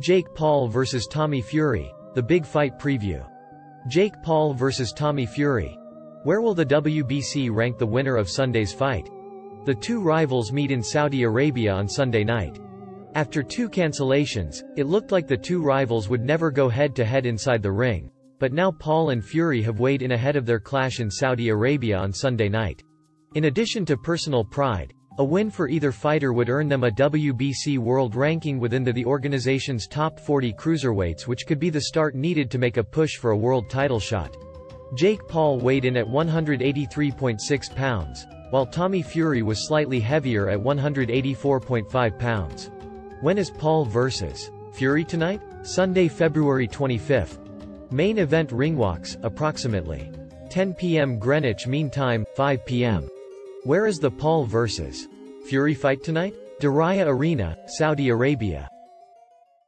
Jake Paul vs Tommy Fury, the big fight preview. Jake Paul vs Tommy Fury. Where will the WBC rank the winner of Sunday's fight? The two rivals meet in Saudi Arabia on Sunday night. After two cancellations, it looked like the two rivals would never go head-to-head -head inside the ring. But now Paul and Fury have weighed in ahead of their clash in Saudi Arabia on Sunday night. In addition to personal pride, a win for either fighter would earn them a WBC world ranking within the, the organization's top 40 cruiserweights which could be the start needed to make a push for a world title shot. Jake Paul weighed in at 183.6 pounds, while Tommy Fury was slightly heavier at 184.5 pounds. When is Paul vs. Fury tonight? Sunday, February 25. Main event ringwalks, approximately 10 p.m. Greenwich Mean Time, 5 p.m. Where is the Paul vs. Fury fight tonight? Diriyah Arena, Saudi Arabia.